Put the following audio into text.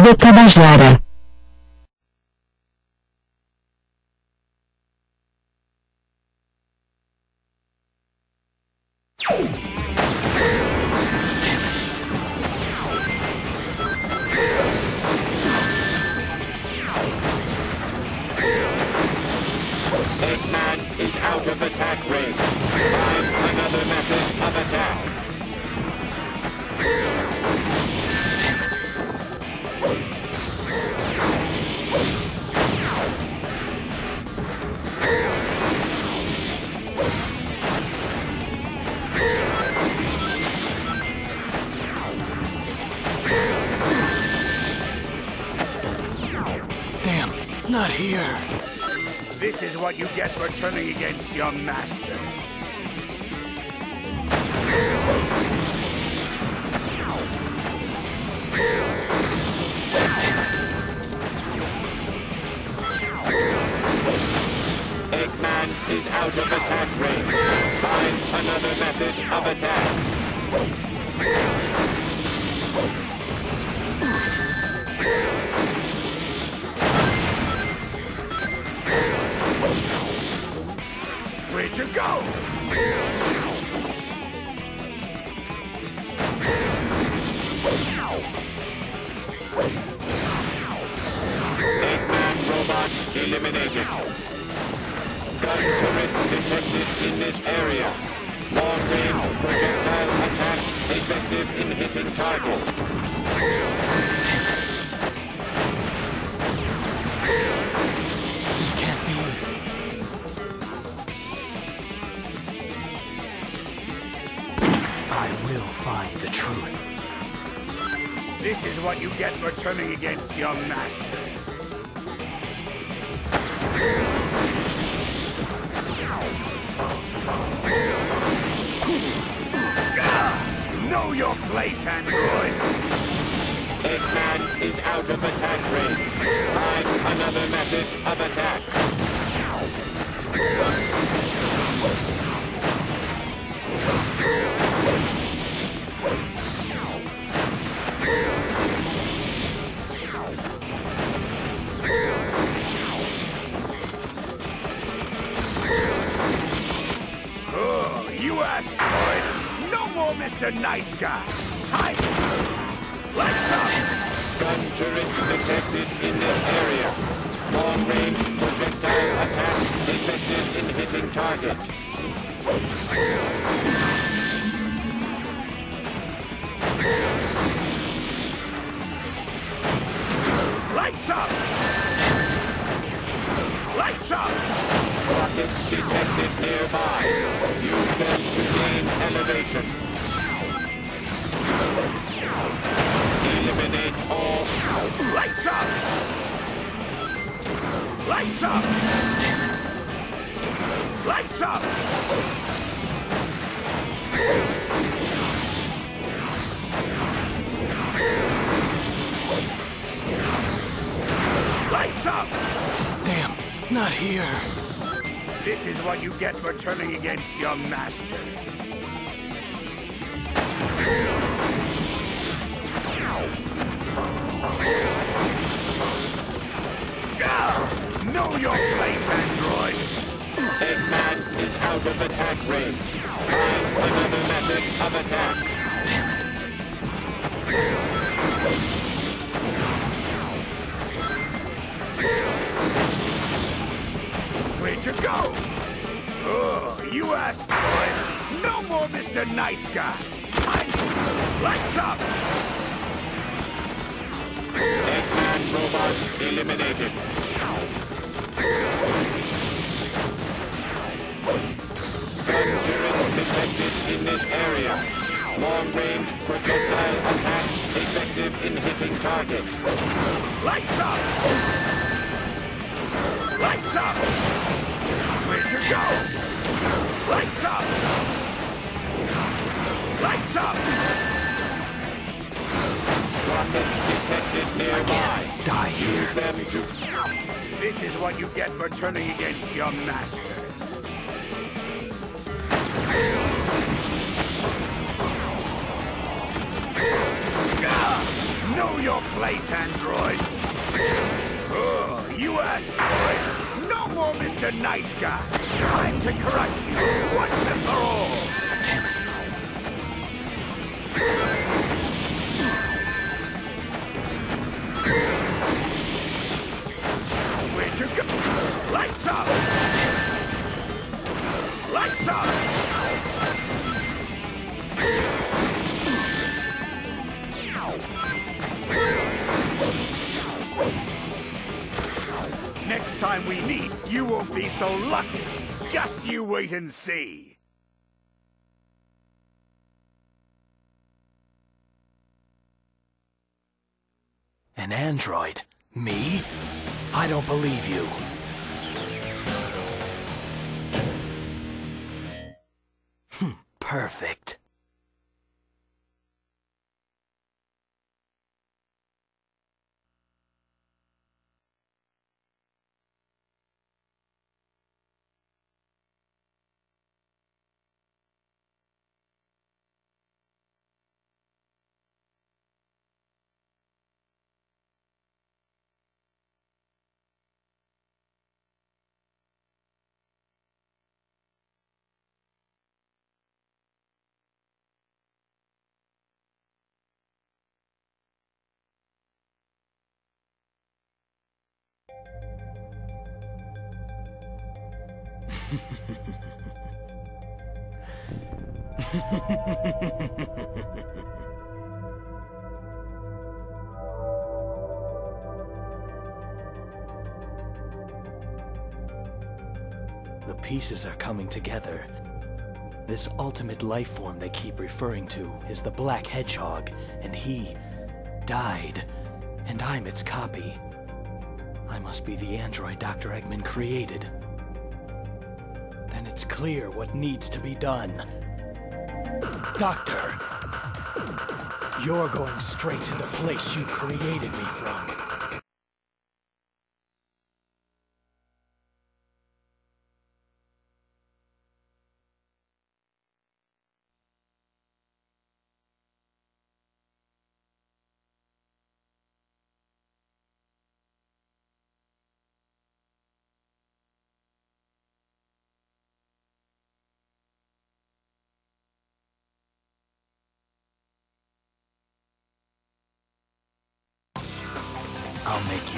Banda Tabajara Eggman is out of attack range. Not here. This is what you get for turning against your master. Eggman is out of attack range. Find another method of attack. In this area. Long range projectile attacks effective in hitting target. This can't be. I will find the truth. This is what you get for turning against your master. Ah, Know your place, android. Eggman is out of attack range. Find another method of attack. Mr. Nice Guy. Time. Lights up. Gun turret detected in this area. Long range projectile attacks effective in hitting target. Eliminate all. Lights up. Lights up. Lights up. Lights up. Damn, not here. This is what you get for turning against your master. Out of attack range. Find another method of attack. Where'd you go? Oh, you asteroid. No more Mr. Nice Guy. Lights up. Eggman robot eliminated. Gun turret detected in this area. Long range projectile attacks effective in hitting target. Lights up. Lights up. Where'd you go? Lights up. Lights up. Rockets detected nearby. Die here. Use them to This is what you get for turning against your master. Mr. Nice Guy. Time to crush you once and for all. Damn it. Where'd you go? Lights up! Lights up! Time we meet, you won't be so lucky. Just you wait and see. An android? Me? I don't believe you. Hmm, perfect. The pieces are coming together. This ultimate life form they keep referring to is the Black Hedgehog, and he died, and I'm its copy. I must be the android Dr. Eggman created. It's clear what needs to be done. Doctor! You're going straight to the place you created me from. I'll make